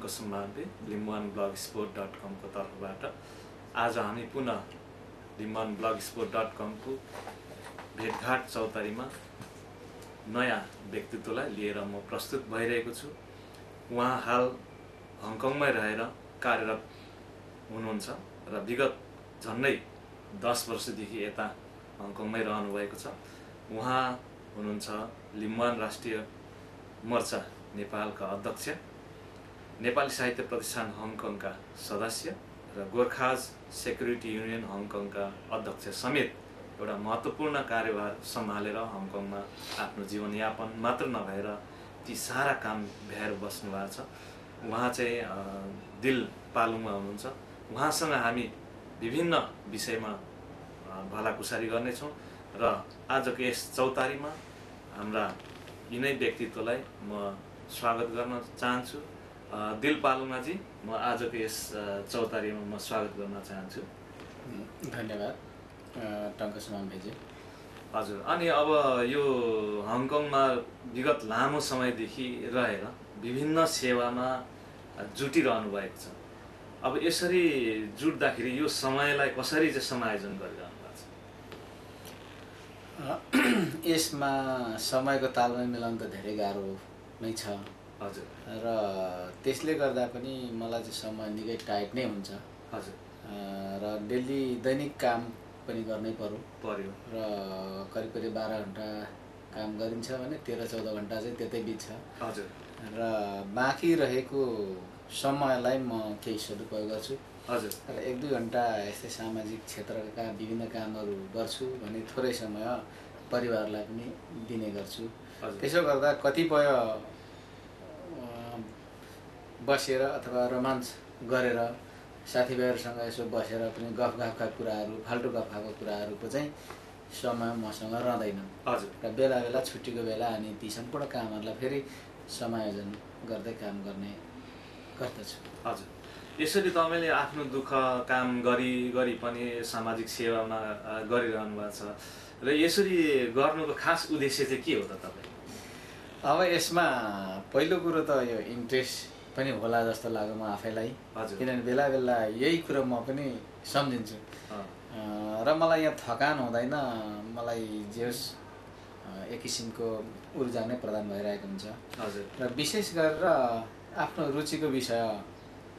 Tanka Sambhante Limbuwan blog sport dot कमको तर्फबाट आज हामी पुनः लिम्बुवान ब्लग स्पोर्ट डट कमको भेटघाट चौतारीमा नयाँ व्यक्तित्वलाई लिएर म प्रस्तुत भइरहेको छु। उहाँ हाल हङकङमै रहेर कार्यरत हुनुहुन्छ र विगत झन्डै दस वर्षदेखि यता हङकङमै रहनुभएको छ। उहाँ हुनुहुन्छ लिम्बुवान राष्ट्रिय मोर्चा नेपालका अध्यक्ष। नेपाली साहित्य प्रतिष्ठान हङकङका सदस्य र गोर्खाज सेक्युरिटी युनियन हङकङका अध्यक्ष समेत एउटा महत्त्वपूर्ण कार्यभार सम्हालेर हङकङमा आफ्नो जीवनयापन मात्र नभएर ती सारा काम भ्याएर बस्नु भएको छ। उहाँ चाहिँ दिल पालुङमा हुनुहुन्छ। उहाँसँग हामी विभिन्न विषयमा भलाकुसारी गर्नेछौँ र आजको यस चौतारीमा हाम्रा यिनै व्यक्तित्वलाई म स्वागत गर्न चाहन्छु। दिल पालुङाजी म आजको यस चौतारीमा म स्वागत गर्न चाहन्छु। धन्यवाद टङ्कसमान भेजी हजुर अनि अब यो हङकङमा विगत लामो समयदेखि रहेर विभिन्न सेवामा जुटिरहनु भएको छ। अब यसरी जुट्दाखेरि यो समयलाई कसरी चाहिँ समायोजन गरिरहनु भएको छ? यसमा समयको तालमेल मिलाउनु त धेरै गाह्रो नै छ। हजुर। र त्यसले गर्दा पनि मलाई चाहिँ समय निकै टाइट नै हुन्छ। हजुर। र डेली दैनिक काम पनि गर्नै पर्यो पर्यो र करिब करिब बाह्र घन्टा काम गरिन्छ भने तेह्र चौध घन्टा चाहिँ त्यतै बित्छ। हजुर। र बाँकी रहेको समयलाई म केही सदुपयोग गर्छु। हजुर। र एक दुई घन्टा यस्तै सामाजिक क्षेत्रका विभिन्न कामहरू गर्छु भने थोरै समय परिवारलाई पनि दिने गर्छु। त्यसो गर्दा कतिपय बसेर अथवा रोमाञ्च गरेर साथीभाइहरूसँग यसो बसेर पनि गफ गफका कुराहरू फाल्टु गफका कुराहरूको चाहिँ समय मसँग रहँदैन। हजुर। र बेला बेला छुट्टीको बेला अनि ती सम्पूर्ण कामहरूलाई फेरि समायोजन गर्दै काम गर्ने गर्दछु। हजुर। यसरी तपाईँले आफ्नो दुःख काम गरी गरी पनि सामाजिक सेवामा गरिरहनु भएको छ। र यसरी गर्नुको खास उद्देश्य चाहिँ के हो त तपाईँ? अब यसमा पहिलो कुरो त यो इन्ट्रेस्ट पनि होला जस्तो लाग्यो म आफैलाई। किनभने बेला बेला यही कुरो म पनि सम्झिन्छु। र मलाई यहाँ थकान हुँदैन मलाई जे होस् एक किसिमको ऊर्जा नै प्रदान भइरहेको हुन्छ। हजुर। र विशेष गरेर आफ्नो रुचिको विषय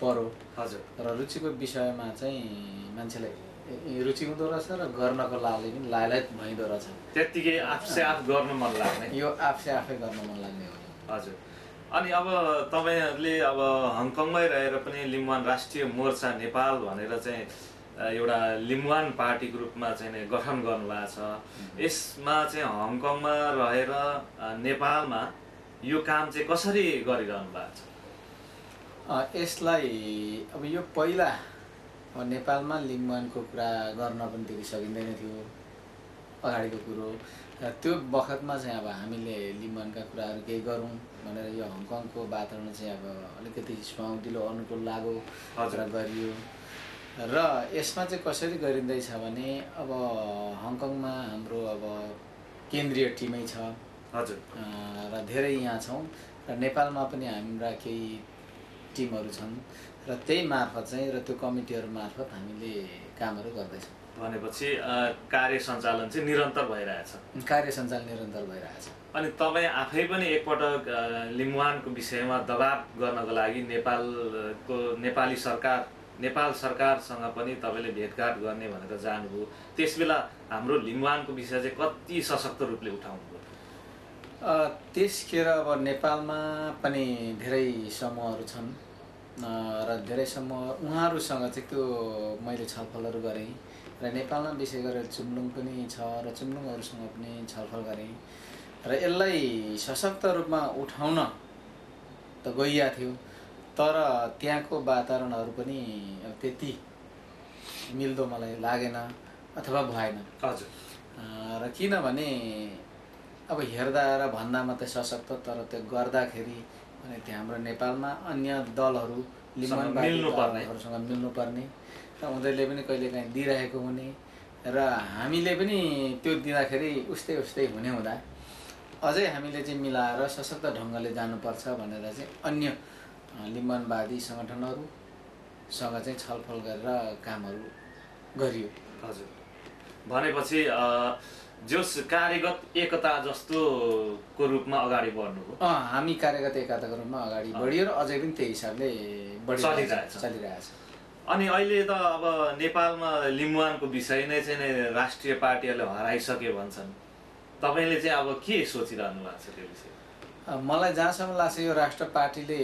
परो हजुर। र रुचिको विषयमा चाहिँ मान्छेलाई रुचि हुँदो रहेछ र गर्नको लालले पनि लालायत भइँदो रहेछ त्यत्तिकै आफसे आफ गर्नु मन लाग्ने। यो आफसे आफै गर्न मन लाग्ने हो। हजुर। अनि अब तपाईँहरूले अब हङकङमै रहेर पनि लिम्बुवान राष्ट्रिय मोर्चा नेपाल भनेर चाहिँ एउटा लिम्बुवान पार्टीको रूपमा चाहिँ गठन गर्नुभएको छ। यसमा चाहिँ हङकङमा रहेर नेपालमा यो काम चाहिँ कसरी गरिरहनु भएको छ? यसलाई अब यो पहिला नेपालमा लिम्बुवानको कुरा गर्न पनि त्यति सकिँदैन थियो अगाडिको कुरो। र त्यो बखतमा चाहिँ अब हामीले लिम्बुवानका कुराहरू केही गरौँ भनेर यो हङकङको वातावरण चाहिँ अब अलिकति सुहाउँदिलो अनुकूल लाग्यो हजुर। गरियो। र यसमा चाहिँ कसरी गरिँदैछ भने अब हङकङमा हाम्रो अब केन्द्रीय टिमै छ। हजुर। र धेरै यहाँ छौँ। र नेपालमा पनि हाम्रा केही टिमहरू छन्। र त्यही मार्फत चाहिँ र त्यो कमिटीहरू मार्फत हामीले कामहरू गर्दैछौँ। भनेपछि कार्य सञ्चालन चाहिँ निरन्तर भइरहेछ। कार्य सञ्चालन निरन्तर भइरहेछ। अनि तपाईँ आफै पनि एकपटक अ, लिम्बुवानको विषयमा दबाब गर्नको लागि नेपालको नेपाली सरकार नेपाल सरकारसँग पनि तपाईँले भेटघाट गर्ने भनेर जानुभयो। त्यसबेला हाम्रो लिम्बुवानको विषय चाहिँ कति सशक्त रूपले उठाउनुभयो? त्यसखेर अब नेपालमा पनि धेरै समूहहरू छन्। र धेरै समूह उहाँहरूसँग चाहिँ त्यो मैले छलफलहरू गरेँ र नेपालमा विशेष गरेर चुम्लुङ पनि छ र चुम्लुङहरूसँग पनि छलफल गरेँ र यसलाई सशक्त रूपमा उठाउन त गइया थियो तर त्यहाँको वातावरणहरू पनि अब त्यति मिल्दो मलाई लागेन अथवा भएन। हजुर। र किनभने अब हेर्दा र भन्दा मात्रै सशक्त तर त्यो गर्दाखेरि भने त्यो हाम्रो नेपालमा अन्य दलहरू लिम्बन सँग मिल्नुपर्ने। र उनीहरूले पनि कहिलेकाहीँ दिइरहेको हुने र हामीले पनि त्यो दिँदाखेरि उस्तै उस्तै हुने हुँदा अझै हामीले चाहिँ मिलाएर सशक्त ढङ्गले जानुपर्छ भनेर चाहिँ अन्य लिम्बनवादी सङ्गठनहरूसँग चाहिँ छलफल गरेर कामहरू गरियो। हजुर। भनेपछि जोस कार्यगत एकता जस्तोको रूपमा अगाडि बढ्नु हो। अँ हामी कार्यगत एकताको रूपमा अगाडि बढियो र अझै पनि त्यही हिसाबले चलिरहेछ। चलिरहेछ। अनि अहिले त अब नेपालमा लिम्बुवानको विषय नै चाहिँ नै राष्ट्रिय पार्टीहरूले हराइसक्यो भन्छन्। तपाईँले चाहिँ अब के सोचिरहनु भएको छ त्यो विषय मलाई जहाँसम्म लाग्छ यो राष्ट्र पार्टीले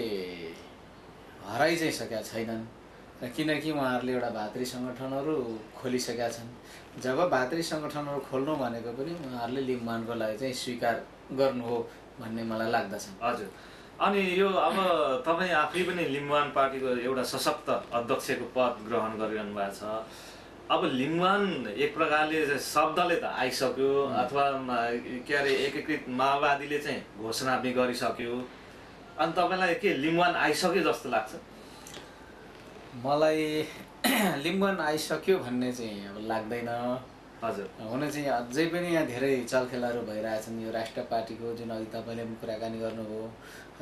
हराइ चाहिँ सकेका छैनन्। किनकि उहाँहरूले एउटा भातृ सङ्गठनहरू खोलिसकेका छन्। जब भातृ सङ्गठनहरू खोल्नु भनेको पनि उहाँहरूले लिम्बुवानको लागि चाहिँ स्वीकार गर्नु हो भन्ने मलाई लाग्दछ। हजुर। अनि यो अब तपाईँ आफै पनि लिम्बुवान पार्टीको एउटा सशक्त अध्यक्षको पद ग्रहण गरिरहनु भएको छ। अब लिम्बुवान एक प्रकारले शब्दले त आइसक्यो अथवा के अरे एकीकृत माओवादीले चाहिँ घोषणा पनि गरिसक्यो। अनि तपाईँलाई के लिम्बुवान आइसक्यो जस्तो लाग्छ? मलाई लिम्बुवान आइसक्यो भन्ने चाहिँ अब लाग्दैन। हजुर। हुन चाहिँ अझै पनि यहाँ धेरै चलखेलाहरू भइरहेछन् यो राष्ट्र पार्टीको जुन अघि तपाईँले पनि कुराकानी गर्नुभयो।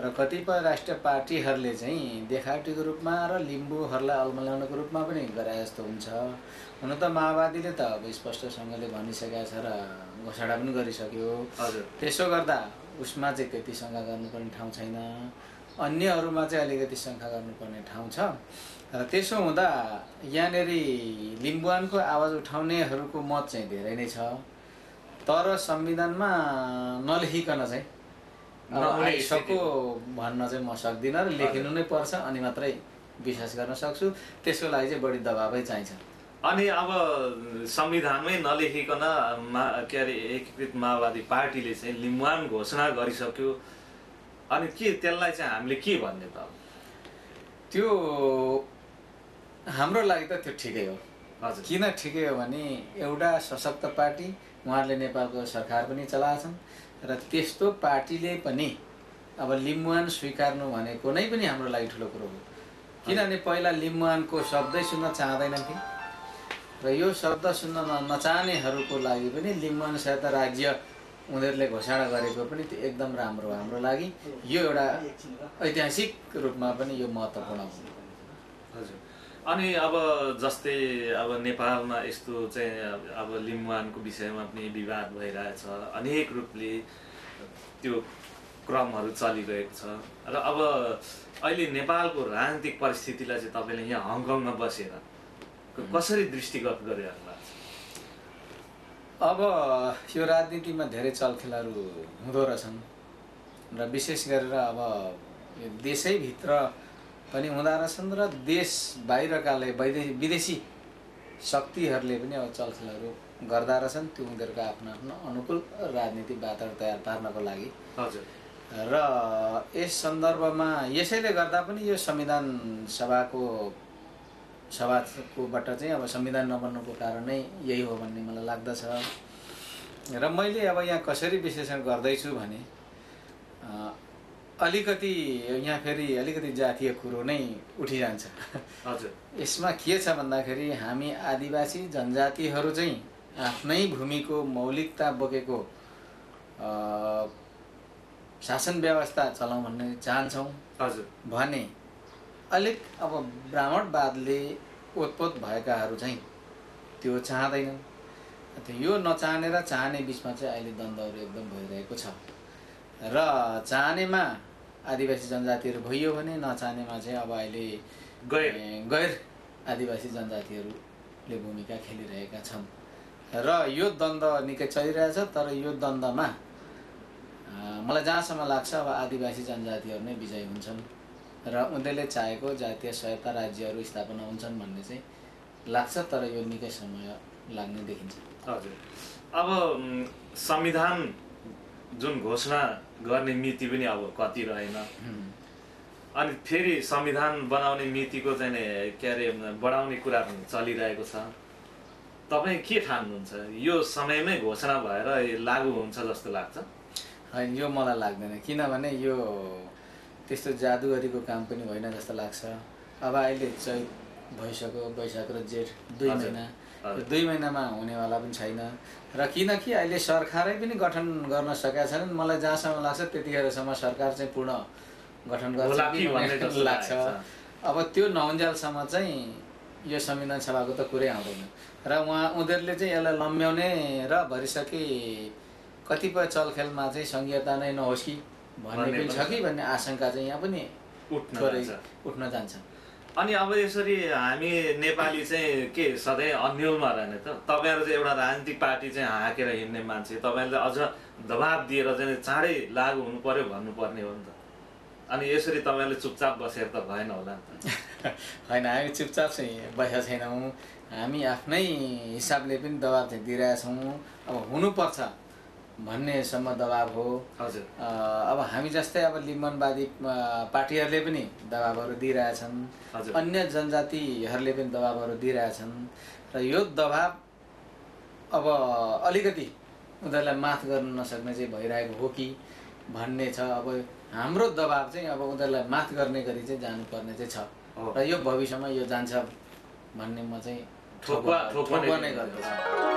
र कतिपय राष्ट्र पार्टीहरूले चाहिँ देखावटीको रूपमा र लिम्बूहरूलाई अल्मल्याउनुको रूपमा पनि गरे जस्तो हुन्छ। हुन त माओवादीले त अब स्पष्टसँगले भनिसकेको छ र घोषणा पनि गरिसक्यो। हजुर। त्यसो गर्दा उसमा चाहिँ त्यति शङ्का गर्नुपर्ने ठाउँ छैन। अन्यहरूमा चाहिँ अलिकति शङ्का गर्नुपर्ने ठाउँ छ। र त्यसो हुँदा यहाँनिर लिम्बुवानको आवाज उठाउनेहरूको मत चाहिँ धेरै नै छ। तर संविधानमा नलेखिकन चाहिँ आइसक्यो भन्न चाहिँ म सक्दिनँ र लेखिनु नै पर्छ अनि मात्रै विश्वास गर्न सक्छु। त्यसको लागि चाहिँ बढी दबावै चाहिन्छ। अनि अब संविधानमै नलेखिकन मा के अरे एकीकृत माओवादी पार्टीले चाहिँ लिम्बुवान घोषणा गरिसक्यो। अनि के त्यसलाई चाहिँ हामीले के भन्ने त? त्यो हाम्रो लागि त त्यो ठिकै हो। हजुर। किन ठिकै हो भने एउटा सशक्त पार्टी उहाँहरूले नेपालको सरकार पनि चलाएछन् र त्यस्तो पार्टीले पनि अब लिम्बुवान स्वीकार्नु भनेको नै पनि हाम्रो लागि ठुलो कुरो हो। किनभने पहिला लिम्बुवानको शब्दै सुन्न चाहँदैनन् थिए र यो शब्द सुन्न न नचाहनेहरूको लागि पनि लिम्बुवान साथ राज्य उनीहरूले घोषणा गरेको पनि त्यो एकदम राम्रो हो हाम्रो लागि। यो एउटा ऐतिहासिक रूपमा पनि यो महत्त्वपूर्ण हो। हजुर। अनि अब जस्तै अब नेपालमा यस्तो चाहिँ अब- लिम्बुवानको विषयमा पनि विवाद भइरहेछ अनेक रूपले त्यो क्रमहरू चलिरहेको छ। र अब अहिले नेपालको राजनीतिक परिस्थितिलाई चाहिँ तपाईँले यहाँ हङकङमा बसेर कसरी दृष्टिगत गरिरहनु भएको छ? अब यो राजनीतिमा धेरै चलखेलहरू हुँदो रहेछन्। र विशेष गरेर अब देशैभित्र पनि हुँदो रहेछन् र देश बाहिरकाले विदेशी विदेशी शक्तिहरूले पनि अब चलखेलहरू गर्दा रहेछन्। त्यो उनीहरूको आफ्नो आफ्नो अनुकूल राजनीतिक वातावरण तयार पार्नको लागि। हजुर। र यस सन्दर्भमा यसैले गर्दा पनि यो संविधान सभाको सभाकोबाट चाहिँ अब संविधान नबन्नुको कारण नै यही हो भन्ने मलाई लाग्दछ। र मैले अब यहाँ कसरी विश्लेषण गर्दैछु भने अलिकति यहाँ फेरि अलिकति जातीय कुरो नै उठिजान्छ हजुर। यसमा के छ भन्दाखेरि हामी आदिवासी जनजातिहरू चाहिँ आफ्नै भूमिको मौलिकता बोकेको शासन व्यवस्था चलाउँ भन्ने चाहन्छौँ। हजुर। भने अलिक अब ब्राह्मणवादले ओतपोत भएकाहरू चाहिँ त्यो चाहँदैनन्। त्यो यो नचाहने र चाहने बिचमा चाहिँ अहिले द्वन्द्वहरू एकदम भइरहेको छ। र चाहनेमा आदिवासी जनजातिहरू भइयो भने नचाहनेमा चाहिँ अब अहिले गैर। गैर आदिवासी जनजातिहरूले भूमिका खेलिरहेका छन्। र यो द्वन्द्व निकै चलिरहेछ तर यो द्वन्द्वमा मलाई जहाँसम्म लाग्छ अब आदिवासी जनजातिहरू नै विजयी हुन्छन्। र उनीहरूले चाहेको जातीय सहायता राज्यहरू स्थापना हुन्छन् भन्ने चाहिँ लाग्छ तर यो निकै समय लाग्ने देखिन्छ। हजुर। अब संविधान जुन घोषणा गर्ने मिति पनि अब कति रहेन। अनि फेरि संविधान बनाउने मितिको चाहिँ के अरे बढाउने कुरा चलिरहेको छ। तपाईँ के ठान्नुहुन्छ? यो समयमै घोषणा भएर लागु हुन्छ जस्तो लाग्छ। होइन यो मलाई लाग्दैन। किनभने यो त्यस्तो जादुगरीको काम पनि होइन जस्तो लाग्छ। अब अहिले चैत भइसक्यो वैशाख र जेठ दुई। महिना। दुई महिनामा हुनेवाला पनि छैन। र किनकि अहिले सरकारै पनि गठन गर्न सकेका छैनन्। मलाई जहाँसम्म लाग्छ त्यतिखेरसम्म सरकार चाहिँ पूर्ण गठन गर्छ लाग्छ। अब त्यो नहुन्जेलसम्म चाहिँ यो संविधान सभाको त कुरै आउँदैन। र उहाँ उनीहरूले चाहिँ यसलाई लम्ब्याउने र भरिसके कतिपय चलखेलमा चाहिँ सङ्घीयता नै नहोस् कि भन्ने पनि छ कि भन्ने आशंका चाहिँ यहाँ पनि उठ्न। उठ्न जान्छ। अनि अब यसरी हामी नेपाली चाहिँ के सधैँ अन्यलमा रहने त? तपाईँहरू चाहिँ एउटा राजनीतिक पार्टी चाहिँ हाँकेर हिँड्ने मान्छे तपाईँहरूले अझ दबाब दिएर चाहिँ चाँडै लागु हुनु पर्यो भन्नुपर्ने हो नि त। अनि यसरी तपाईँहरूले चुपचाप बसेर त भएन होला नि त। होइन हामी चुपचाप चाहिँ बसेका छैनौँ। हामी आफ्नै हिसाबले पनि दबाब चाहिँ दिइरहेछौँ। अब हुनुपर्छ। भन्नेसम्म दबाब हो। हजुर। अब हामी जस्तै अब लिम्बनवादी पार्टीहरूले पनि दबाबहरू दिइरहेछन्। अन्य जनजातिहरूले पनि दबाबहरू दिइरहेछन्। र यो दबाब अब अलिकति उनीहरूलाई माथ गर्न नसक्ने चाहिँ भइरहेको हो कि भन्ने छ। अब हाम्रो दबाब चाहिँ अब उनीहरूलाई माथ गर्ने गरी चाहिँ जानुपर्ने चाहिँ छ। र यो भविष्यमा यो जान्छ भन्ने म चाहिँ ठोकुवा- नै गर्दछु।